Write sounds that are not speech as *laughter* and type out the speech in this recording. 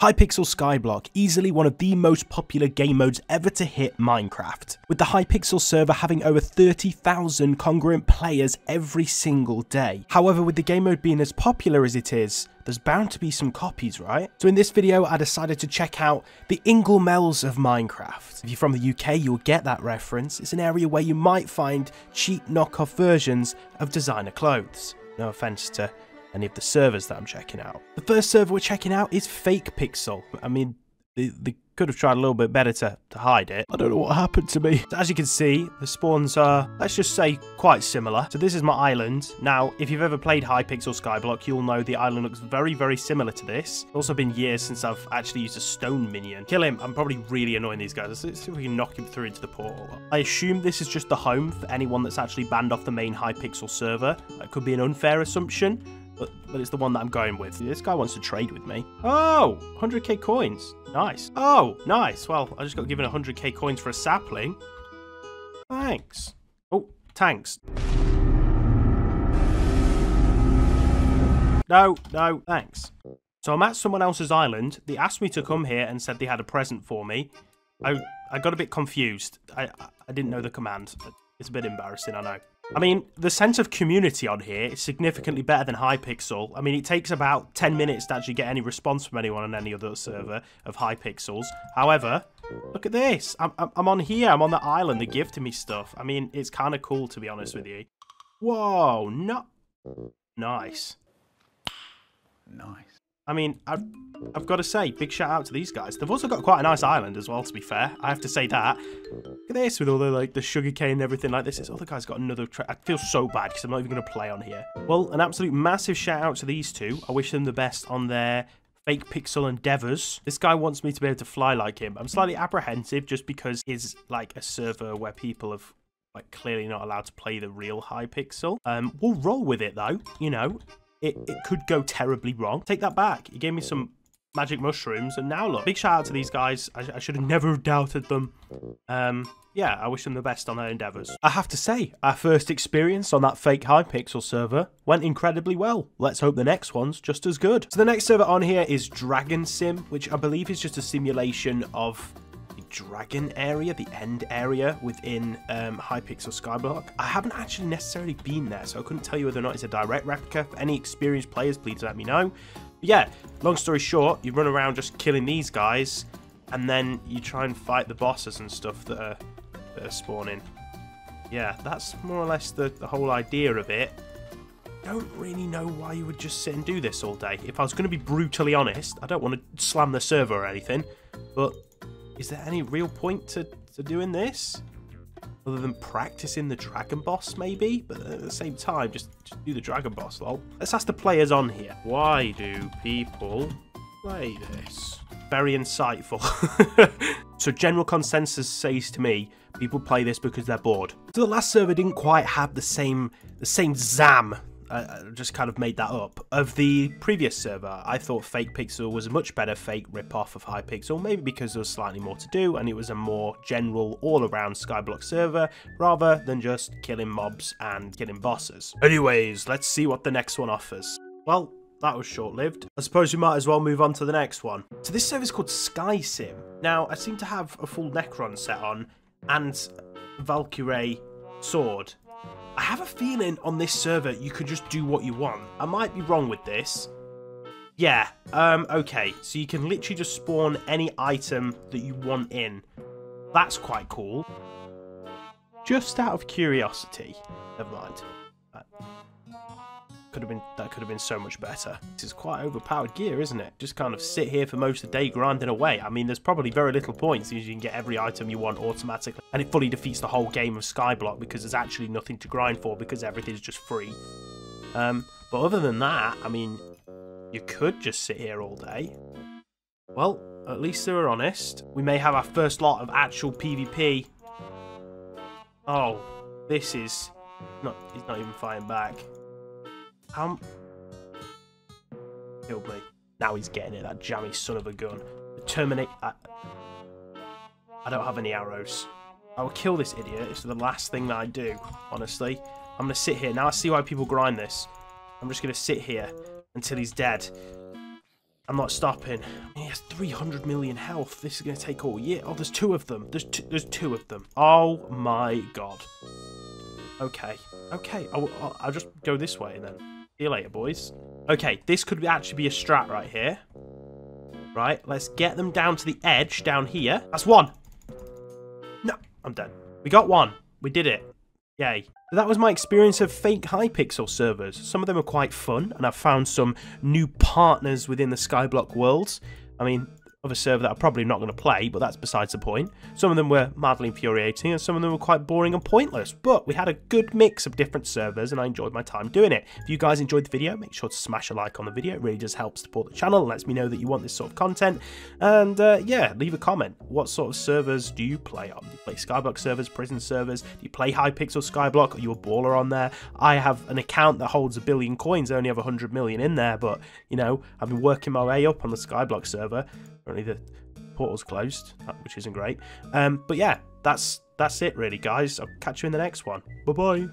Hypixel Skyblock, easily one of the most popular game modes ever to hit Minecraft, with the Hypixel server having over 30,000 congruent players every single day. However, with the game mode being as popular as it is, there's bound to be some copies, right? So in this video, I decided to check out the Inglemells of Minecraft. If you're from the UK, you'll get that reference. It's an area where you might find cheap knockoff versions of designer clothes. No offense to any of the servers that I'm checking out. The first server we're checking out is Fake Pixel. I mean, they, could have tried a little bit better to, to hide it. I don't know what happened to me. So as you can see, the spawns are, let's just say, quite similar. So this is my island. Now, if you've ever played Hypixel Skyblock, you'll know the island looks very, very similar to this. It's also been years since I've actually used a stone minion. Kill him. I'm probably really annoying these guys. Let's see if we can knock him through into the portal. I assume this is just the home for anyone that's actually banned off the main Hypixel server. That could be an unfair assumption but, but it's the one that I'm going with. This guy wants to trade with me. Oh, 100k coins. Nice. Oh, nice. Well, I just got given 100k coins for a sapling. Thanks. Oh, thanks. No, no, thanks. So I'm at someone else's island. They asked me to come here and said they had a present for me. I I got a bit confused. I I didn't know the command. It's a bit embarrassing, I know. I mean, the sense of community on here is significantly better than Hypixel. I mean, it takes about 10 minutes to actually get any response from anyone on any other server of Hypixels. However, look at this. I'm, I'm on here. I'm on the island. They're gifting me stuff. I mean, it's kind of cool, to be honest with you. Whoa, no. Nice. Nice. I mean, I've, I've got to say, big shout out to these guys. They've also got quite a nice island as well, to be fair. I have to say that. Look at this, with all the like the sugar cane and everything like this. This other guy's got another... I feel so bad because I'm not even going to play on here. Well, an absolute massive shout out to these two. I wish them the best on their fake pixel endeavors. This guy wants me to be able to fly like him. I'm slightly apprehensive just because it's like a server where people have like clearly not allowed to play the real Hypixel. Um, we'll roll with it though, you know it, it could go terribly wrong. Take that back. He gave me some magic mushrooms, and now look. Big shout out to these guys. I, I should have never doubted them. Um, yeah, I wish them the best on their endeavours. I have to say, our first experience on that fake Hypixel server went incredibly well. Let's hope the next one's just as good. So the next server on here is Dragon Sim, which I believe is just a simulation of the dragon area, the end area within um, Hypixel Skyblock. I haven't actually necessarily been there, so I couldn't tell you whether or not it's a direct replica. For any experienced players, please let me know. Yeah, long story short, you run around just killing these guys, and then you try and fight the bosses and stuff that are, that are spawning. Yeah, that's more or less the, the whole idea of it don't really know why you would just sit and do this all day. If I was going to be brutally honest, I don't want to slam the server or anything, but is there any real point to, to doing this? Other than practicing the dragon boss, maybe? But at the same time, just, just do the dragon boss, lol. Let's ask the players on here. Why do people play this? Very insightful. *laughs* so general consensus says to me, people play this because they're bored. So the last server didn't quite have the same the same zam I just kind of made that up. Of the previous server, I thought Fake Pixel was a much better fake rip-off of Hypixel, maybe because there was slightly more to do and it was a more general, all-around Skyblock server, rather than just killing mobs and killing bosses. Anyways, let's see what the next one offers. Well, that was short-lived. I suppose we might as well move on to the next one. So this server is called Sky Sim. Now, I seem to have a full Necron set on and Valkyrie sword I have a feeling on this server you could just do what you want. I might be wrong with this. Yeah, um, okay. So you can literally just spawn any item that you want in. That's quite cool. Just out of curiosity. Never mind could have been that could have been so much better. This is quite overpowered gear, isn't it? Just kind of sit here for most of the day grinding away. I mean, there's probably very little point since you can get every item you want automatically, and it fully defeats the whole game of Skyblock because there's actually nothing to grind for because everything's just free. Um, but other than that, I mean, you could just sit here all day. Well, at least they were honest. We may have our first lot of actual PvP. Oh, this is not. He's not even fighting back. Um. Me. Now he's getting it, that jammy son of a gun. Terminate. I, I don't have any arrows. I will kill this idiot. It's the last thing that I do, honestly. I'm going to sit here. Now I see why people grind this. I'm just going to sit here until he's dead. I'm not stopping. He has 300 million health. This is going to take all year. Oh, there's two of them. There's two, there's two of them. Oh my god. Okay. Okay. I'll, I'll, I'll just go this way then. See you later, boys. Okay, this could actually be a strat right here. Right, let's get them down to the edge down here. That's one. No, I'm done. We got one. We did it. Yay. So that was my experience of fake Hypixel servers. Some of them are quite fun, and I've found some new partners within the Skyblock worlds. I mean, of a server that I'm probably not going to play, but that's besides the point. Some of them were mildly infuriating, and some of them were quite boring and pointless. But we had a good mix of different servers, and I enjoyed my time doing it. If you guys enjoyed the video, make sure to smash a like on the video. It really does help support the channel and lets me know that you want this sort of content. And uh, yeah, leave a comment. What sort of servers do you play on? Do you play Skyblock servers, prison servers? Do you play Hypixel Skyblock? Are you a baller on there? I have an account that holds a billion coins. I only have 100 million in there, but you know, I've been working my way up on the Skyblock server. Apparently the portal's closed, which isn't great. Um, but yeah, that's that's it really, guys. I'll catch you in the next one. Bye bye.